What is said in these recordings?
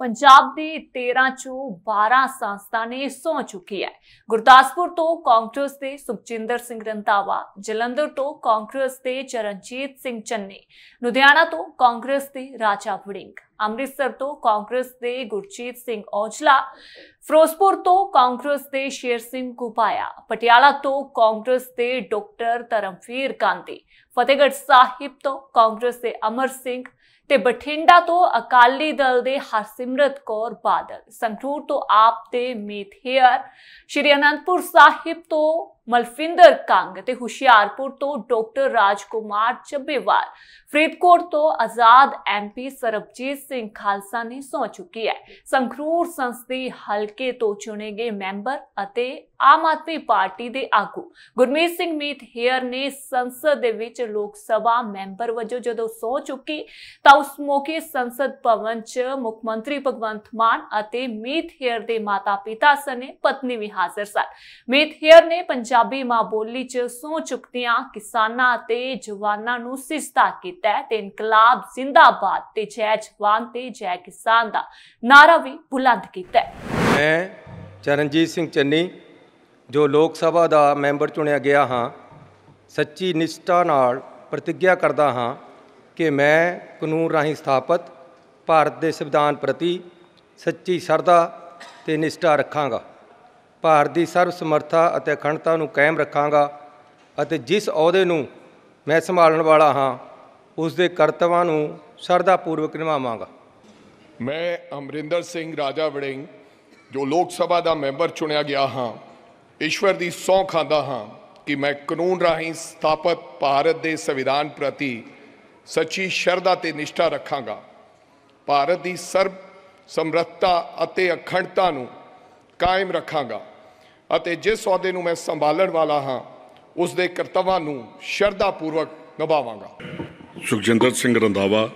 ਪੰਜਾਬ ਦੀ 13 ਚੋਂ 12 ਸੰਸਥਾ ਨੇ ਸੌਂ ਚੁੱਕੀ ਹੈ। ਗੁਰਦਾਸਪੁਰ ਤੋਂ ਕਾਂਗਰਸ ਦੇ ਸੁਖਜਿੰਦਰ ਸਿੰਘ ਰੰਧਾਵਾ, ਜਲੰਧਰ ਤੋਂ ਕਾਂਗਰਸ ਦੇ ਚਰਨਜੀਤ ਸਿੰਘ ਚੰਨੀ, ਲੁਧਿਆਣਾ ਤੋਂ ਕਾਂਗਰਸ ਦੇ ਰਾਜਾ ਵੜਿੰਗ, ਅੰਮ੍ਰਿਤਸਰ ਤੋਂ ਕਾਂਗਰਸ ਦੇ ਗੁਰਜੀਤ ਸਿੰਘ ਔਜਲਾ, ਫਿਰੋਜ਼ਪੁਰ ਤੋਂ ਕਾਂਗਰਸ ਦੇ ਸ਼ੇਰ ਸਿੰਘ ਕੁਪਾਇਆ ਪਟਿਆਲਾ ਤੋਂ ਕਾਂਗਰਸ ਦੇ ਡਾਕਟਰ ਧਰਮਵੀਰ ਗਾਂਧੀ, ਫਤਿਹਗੜ੍ਹ ਸਾਹਿਬ ਤੋਂ ਕਾਂਗਰਸ ਦੇ ਅਮਰ ਸਿੰਘ ਤੇ ਬਠਿੰਡਾ ਤੋਂ ਅਕਾਲੀ ਦਲ ਦੇ ਹਰਸਿਮਰਤ ਕੌਰ ਬਾਦਲ, ਸੰਗਰੂਰ ਤੋਂ ਆਪ ਦੇ ਮੀਤ ਹੇਅਰ ਸ਼੍ਰੀ ਅਨੰਦਪੁਰ ਸਾਹਿਬ ਤੋਂ ਮਲਫਿੰਦਰ ਕੰਗ ਤੇ ਹੁਸ਼ਿਆਰਪੁਰ ਤੋਂ ਡਾਕਟਰ ਰਾਜਕੁਮਾਰ ਚੱਬੇਵਾਲ। ਫਰੀਦਕੋਟ ਤੋਂ ਆਜ਼ਾਦ ਐਮਪੀ ਸਰਬਜੀਤ ਸਿੰਘ ਖਾਲਸਾ ਨੇ ਸੌਂ ਚੁੱਕੀ ਹੈ। ਸੰਗਰੂਰ ਸੰਸਦੀ ਹਲਕੇ ਤੋਂ ਚੁਣੇ ਗਏ ਮੈਂਬਰ ਅਤੇ ਆਮ ਆਦਮੀ ਪਾਰਟੀ ਦੇ ਆਗੂ। ਗੁਰਮੀਤ ਸਿੰਘ ਮੀਤ ਹੇਅਰ ਨੇ ਸੰਸਦ ਦੇ ਵਿੱਚ ਲੋਕ ਸਭਾ ਮੈਂਬਰ ਵਜੋਂ ਜਦੋਂ ਸੌਂ ਚੁੱਕੀ, ਤਾਂ ਉਸ ਮੌਕੇ ਸੰਸਦ ਭਵਨ 'ਚ ਮੁੱਖ ਮੰਤਰੀ ਭਗਵੰਤ ਮਾਨ ਅਤੇ ਮੀਤ ਹੇਅਰ ਦੇ ਮਾਤਾ-ਪਿਤਾ ਸਣੇ ਪਤਨੀ ਵੀ ਹਾਜ਼ਰ ਸਨ। ਮੀਤ ਹੇਅਰ ਨੇ ਪੰਜਾਬੀ ਪੰਜਾਬੀ ਮਾਂ ਬੋਲੀ 'ਚ ਸੌਂ ਚੁੱਕਦਿਆਂ ਕਿਸਾਨਾਂ ਅਤੇ ਜਵਾਨਾਂ ਨੂੰ ਸਿਸਤਾ ਕੀਤਾ ਹੈ ਤੇ ਇਨਕਲਾਬ ਜ਼ਿੰਦਾਬਾਦ ਤੇ ਜੈ ਜਵਾਨ ਤੇ ਜੈ ਕਿਸਾਨ ਦਾ ਨਾਰਾ ਵੀ ਬੁਲੰਦ ਕੀਤਾ ਮੈਂ ਚਰਨਜੀਤ ਸਿੰਘ ਚੰਨੀ, ਜੋ ਲੋਕ ਸਭਾ ਦਾ ਮੈਂਬਰ ਚੁਣਿਆ ਗਿਆ ਹਾਂ, ਸੱਚੀ ਨਿਸ਼ਠਾ ਨਾਲ ਪ੍ਰਤੀਗਿਆ ਕਰਦਾ ਹਾਂ ਕਿ ਮੈਂ ਕਾਨੂੰਨ ਰਾਹੀਂ ਸਥਾਪਿਤ ਭਾਰਤ ਦੇ ਸੰਵਿਧਾਨ ਪ੍ਰਤੀ ਸੱਚੀ ਸ਼ਰਧਾ ਤੇ ਨਿਸ਼ਠਾ ਰੱਖਾਂਗਾ। ਭਾਰਤ ਦੀ ਸਰਵ ਸਮਰੱਥਾ ਅਤੇ ਅਖੰਡਤਾ ਨੂੰ ਕਾਇਮ ਰੱਖਾਂਗਾ ਅਤੇ ਜਿਸ ਅਹੁਦੇ ਨੂੰ ਮੈਂ ਸੰਭਾਲਣ ਵਾਲਾ ਹਾਂ, ਉਸ ਦੇ ਕਰਤੱਵਾਂ ਨੂੰ ਸ਼ਰਧਾ ਪੂਰਵਕ ਨਿਭਾਵਾਂਗਾ। ਮੈਂ ਅਮਰਿੰਦਰ ਸਿੰਘ ਰਾਜਾ ਵੜਿੰਗ, ਜੋ ਲੋਕ ਸਭਾ ਦਾ ਮੈਂਬਰ ਚੁਣਿਆ ਗਿਆ ਹਾਂ, ਈਸ਼ਵਰ ਦੀ ਸਹੁੰ ਖਾਂਦਾ ਹਾਂ ਕਿ ਮੈਂ ਕਾਨੂੰਨ ਰਾਹੀਂ ਸਥਾਪਿਤ ਭਾਰਤ ਦੇ ਸੰਵਿਧਾਨ ਪ੍ਰਤੀ ਸੱਚੀ ਸ਼ਰਧਾ ਤੇ ਨਿਸ਼ਠਾ ਰੱਖਾਂਗਾ। ਭਾਰਤ ਦੀ ਸਰਬ ਸਮਰੱਥਾ ਅਤੇ ਅਖੰਡਤਾ ਨੂੰ ਕਾਇਮ ਰੱਖਾਂਗਾ ਅਤੇ ਜਿਸ ਅਹੁਦੇ ਨੂੰ ਮੈਂ ਸੰਭਾਲਣ ਵਾਲਾ ਹਾਂ, ਉਸ ਦੇ ਕਰਤੱਵਾਂ ਨੂੰ ਸ਼ਰਧਾ ਪੂਰਵਕ ਨਿਭਾਵਾਂਗਾ। ਸੁਖਜਿੰਦਰ ਸਿੰਘ ਰੰਧਾਵਾ,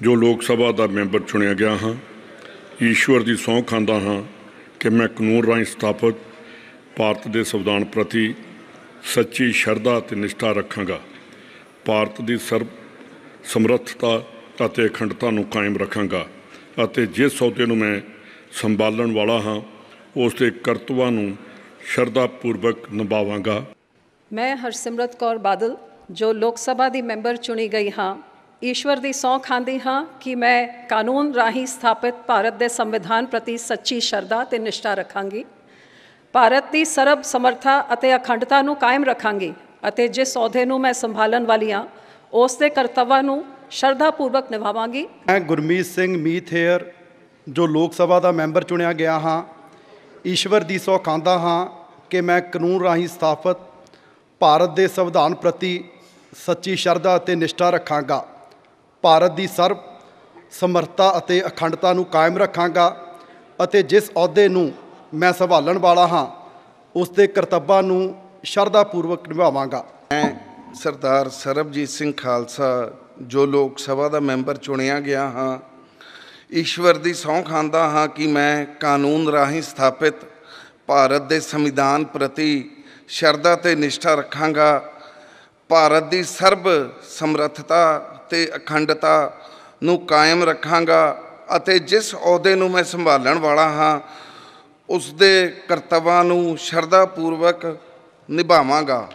ਜੋ ਲੋਕ ਸਭਾ ਦਾ ਮੈਂਬਰ ਚੁਣਿਆ ਗਿਆ ਹਾਂ, ਈਸ਼ਵਰ ਦੀ ਸਹੁੰ ਖਾਂਦਾ ਹਾਂ ਕਿ ਮੈਂ ਕਾਨੂੰਨ ਰਾਹੀਂ ਸਥਾਪਿਤ ਭਾਰਤ ਦੇ ਸੰਵਿਧਾਨ ਪ੍ਰਤੀ ਸੱਚੀ ਸ਼ਰਧਾ ਅਤੇ ਨਿਸ਼ਠਾ ਰੱਖਾਂਗਾ। ਭਾਰਤ ਦੀ ਸਰਬ ਸਮਰੱਥਤਾ ਅਤੇ ਅਖੰਡਤਾ ਨੂੰ ਕਾਇਮ ਰੱਖਾਂਗਾ ਅਤੇ ਜਿਸ ਸੌਦੇ ਨੂੰ ਮੈਂ ਸੰਭਾਲਣ ਵਾਲਾ ਹਾਂ ਉਸ ਦੇ ਕਰਤੱਵਾਂ ਨੂੰ ਸ਼ਰਧਾ ਪੂਰਵਕ ਨਿਭਾਵਾਂਗਾ। ਮੈਂ ਹਰਸਿਮਰਤ ਕੌਰ ਬਾਦਲ ਜੋ ਲੋਕ ਸਭਾ ਦੀ ਮੈਂਬਰ ਚੁਣੀ ਗਈ ਹਾਂ ਈਸ਼ਵਰ ਦੀ ਸਹੁੰ ਖਾਂਦੀ ਹਾਂ ਕਿ ਮੈਂ ਕਾਨੂੰਨ ਰਾਹੀਂ ਸਥਾਪਿਤ ਭਾਰਤ ਦੇ ਸੰਵਿਧਾਨ ਪ੍ਰਤੀ ਸੱਚੀ ਸ਼ਰਧਾ ਤੇ ਨਿਸ਼ਠਾ ਰੱਖਾਂਗੀ। ਭਾਰਤ ਦੀ ਸਰਬ ਸਮਰੱਥਾ ਅਤੇ ਅਖੰਡਤਾ ਨੂੰ ਕਾਇਮ ਰੱਖਾਂਗੀ ਅਤੇ ਜਿਸ ਅਹੁਦੇ ਨੂੰ ਮੈਂ ਸੰਭਾਲਣ ਵਾਲੀ ਹਾਂ ਉਸ ਦੇ ਕਰਤੱਵਾਂ ਨੂੰ ਸ਼ਰਧਾ ਪੂਰਵਕ ਨਿਭਾਵਾਂਗੀ। ਮੈਂ ਗੁਰਮੀਤ ਸਿੰਘ ਮੀਥੇਅਰ ਜੋ ਲੋਕ ਸਭਾ ਦਾ ਮੈਂਬਰ ਚੁਣਿਆ ਗਿਆ ਹਾਂ ਈਸ਼ਵਰ ਦੀ ਸਹੁੰ ਖਾਂਦਾ ਹਾਂ ਕਿ ਮੈਂ ਕਾਨੂੰਨ ਰਾਹੀਂ ਸਥਾਪਿਤ ਭਾਰਤ ਦੇ ਸੰਵਿਧਾਨ ਪ੍ਰਤੀ ਸੱਚੀ ਸ਼ਰਧਾ ਅਤੇ ਨਿਸ਼ਠਾ ਰੱਖਾਂਗਾ। ਭਾਰਤ ਦੀ ਸਰਬ ਸਮਰੱਥਾ ਅਤੇ ਅਖੰਡਤਾ ਨੂੰ ਕਾਇਮ ਰੱਖਾਂਗਾ ਅਤੇ ਜਿਸ ਅਹੁਦੇ ਨੂੰ ਮੈਂ ਸੰਭਾਲਣ ਵਾਲਾ ਹਾਂ, ਉਸ ਦੇ ਕਰਤੱਵਾਂ ਨੂੰ ਸ਼ਰਧਾ ਪੂਰਵਕ ਨਿਭਾਵਾਂਗਾ। ਮੈਂ ਸਰਦਾਰ ਸਰਬਜੀਤ ਸਿੰਘ ਖਾਲਸਾ, ਜੋ ਲੋਕ ਸਭਾ ਦਾ ਮੈਂਬਰ ਚੁਣਿਆ ਗਿਆ ਹਾਂ ਈਸ਼ਵਰ ਦੀ ਸਹੁੰ ਖਾਂਦਾ ਹਾਂ ਕਿ ਮੈਂ ਕਾਨੂੰਨ ਰਾਹੀਂ ਸਥਾਪਿਤ ਭਾਰਤ ਦੇ ਸੰਵਿਧਾਨ ਪ੍ਰਤੀ ਸ਼ਰਧਾ ਤੇ ਨਿਸ਼ਠਾ ਰੱਖਾਂਗਾ। ਭਾਰਤ ਦੀ ਸਰਬ ਸਮਰੱਥਤਾ ਤੇ ਅਖੰਡਤਾ ਨੂੰ ਕਾਇਮ ਰੱਖਾਂਗਾ ਅਤੇ ਜਿਸ ਅਹੁਦੇ ਨੂੰ ਮੈਂ ਸੰਭਾਲਣ ਵਾਲਾ ਹਾਂ ਉਸ ਦੇ ਕਰਤੱਵਾਂ ਨੂੰ ਸ਼ਰਧਾ ਪੂਰਵਕ ਨਿਭਾਵਾਂਗਾ।